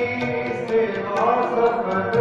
Peace in hearts of.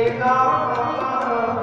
इनाम